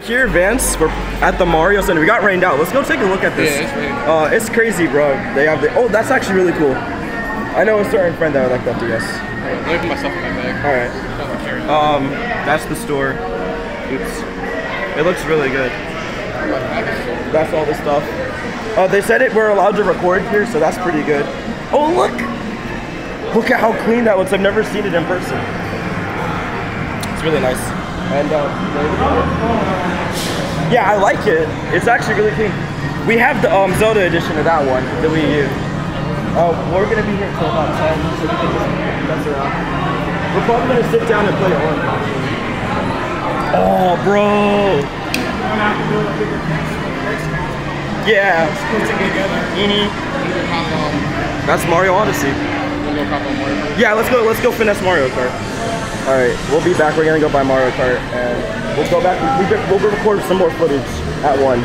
Here, Vance, we're at the Mario Center. We got rained out. Let's go take a look at this. Yeah, it's. Uh, it's crazy, bro. They have the. Oh, that's actually really cool. I know a certain friend that would like that DS. Let me put myself in my bag. All right. Um, that's the store. Oops. It looks really good. That's all the stuff. Uh, they said it we're allowed to record here, so that's pretty good. Oh look! Look at how clean that looks. I've never seen it in person. It's really nice. And uh, yeah, I like it. It's actually really clean. We have the um, Zelda edition of that one, the Wii U. Uh, we're gonna be here till about 10, so we can just mess around. We're probably gonna sit down and play it on. Oh, bro. Yeah. Mhm. That's Mario Odyssey. Yeah, let's go. Let's go finesse Mario Kart. All right, we'll be back. We're gonna go buy Mario Kart, and we'll go back. We, we- we'll record some more footage at one.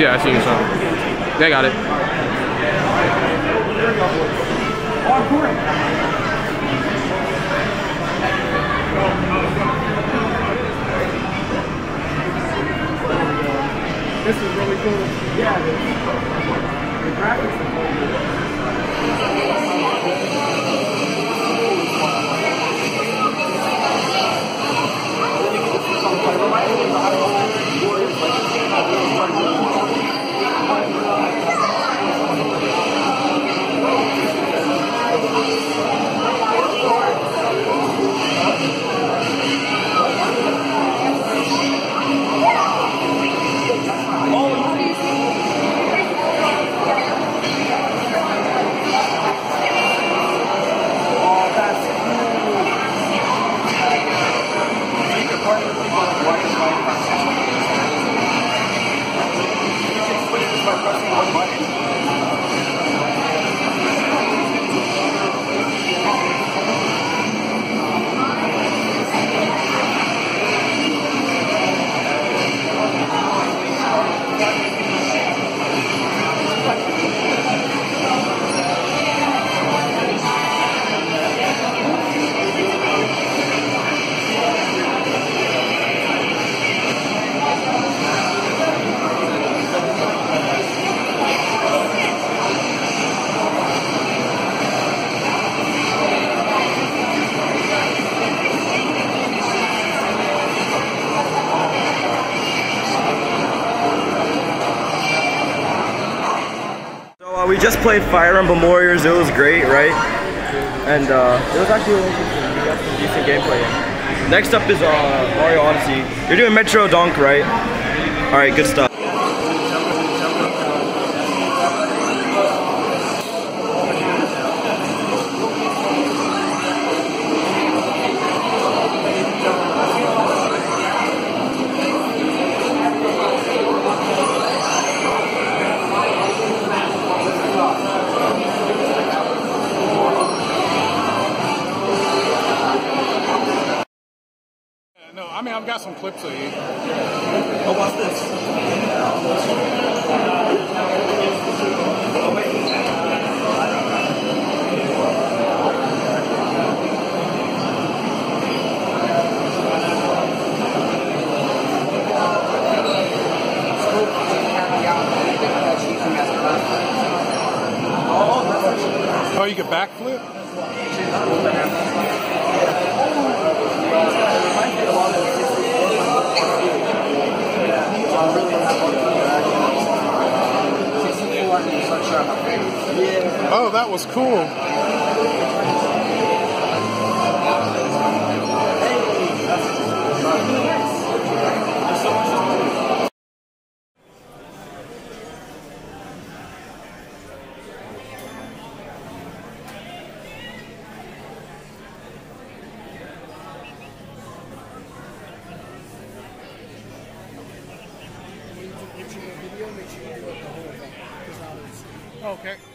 Yeah, I see you so. They got it. This is really cool. Yeah, the graphics just played Fire Emblem Warriors. It was great, right? And uh, it was actually. We got some decent gameplay. Next up is uh, Mario Odyssey. You're doing Metro Donk, right? All right, good stuff. I've got some clips of you. Oh, watch this. Oh, you could backflip? Oh, that was cool. Okay.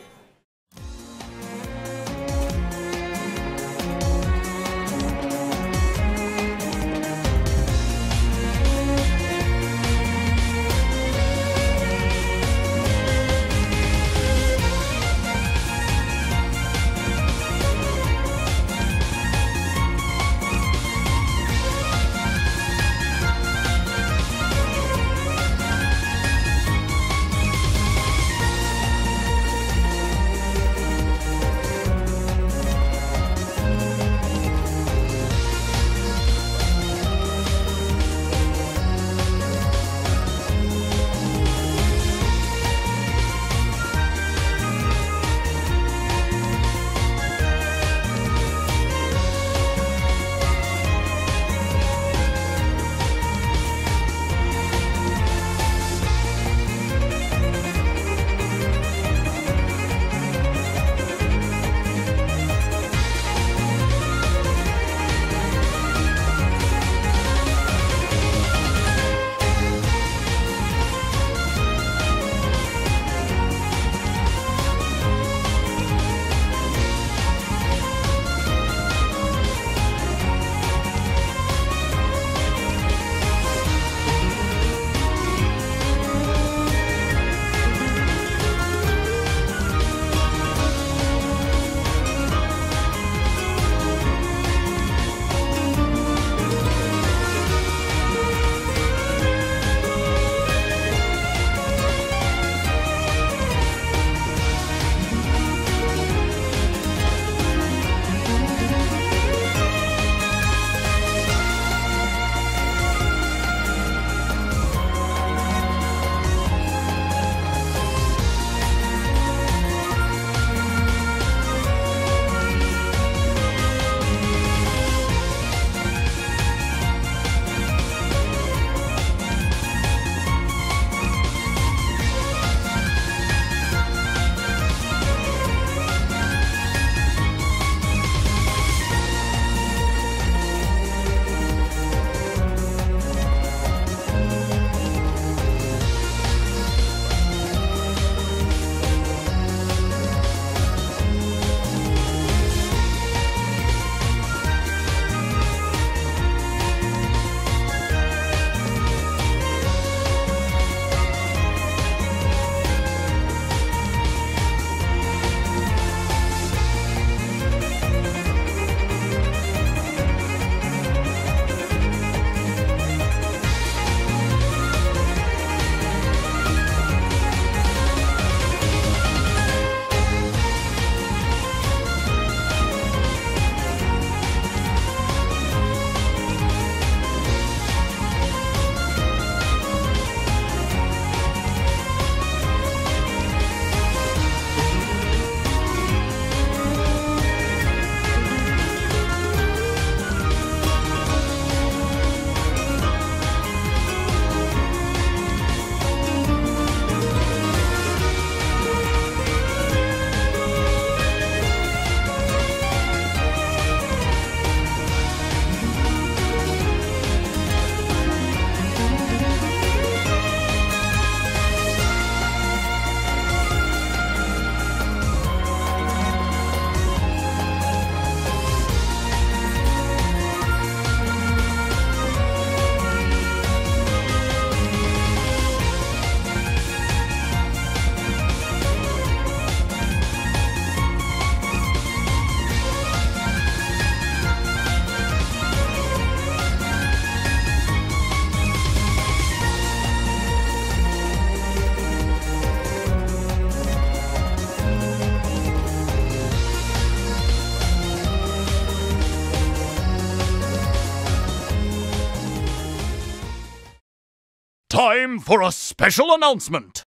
Time for a special announcement.